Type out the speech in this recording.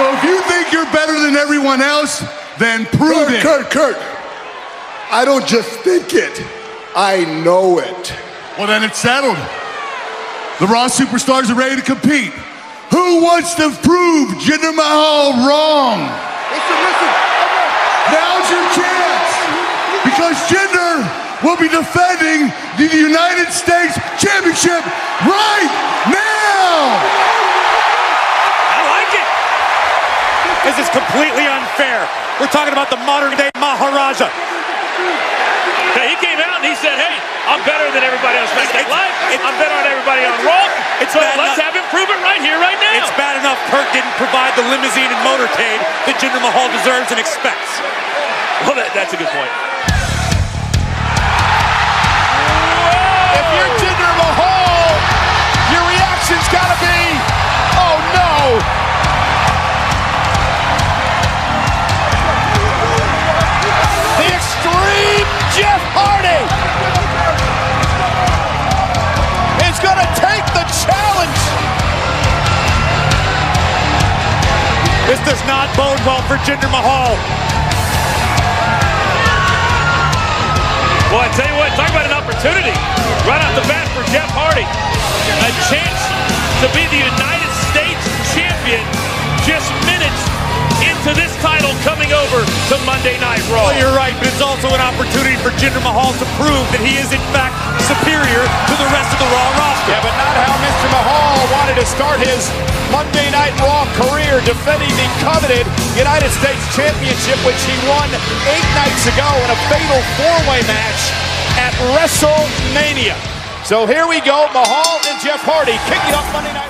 So if you think you're better than everyone else, then prove Kurt, it. Kurt, Kurt. I don't just think it, I know it. Well, then it's settled. The Raw superstars are ready to compete. Who wants to prove Jinder Mahal wrong? Listen, listen. Now's your chance. Because Jinder will be defending the United States Championship right now. I like it. This is completely unfair. We're talking about the modern day Maharaja. Yeah, he came out and he said, hey, I'm better than everybody else Live. I'm better than everybody on Raw. It's so let's enough- have him prove it right here, right now. It's bad enough Kurt didn't provide the limousine and motorcade that Jinder Mahal deserves and expects. well, that, that's a good point. Does not bode well for Jinder Mahal. Well, I tell you what, talk about an opportunity right off the bat for Jeff Hardy. A chance to be the United States champion just minutes into this title coming over to Monday Night Raw. Well, you're right, but it's also an opportunity for Jinder Mahal to prove that he is in fact superior to the rest of the Raw roster. Yeah, but to start his Monday Night Raw career, defending the coveted United States Championship, which he won eight nights ago in a fatal four-way match at WrestleMania. So here we go, Mahal and Jeff Hardy kicking up Monday Night.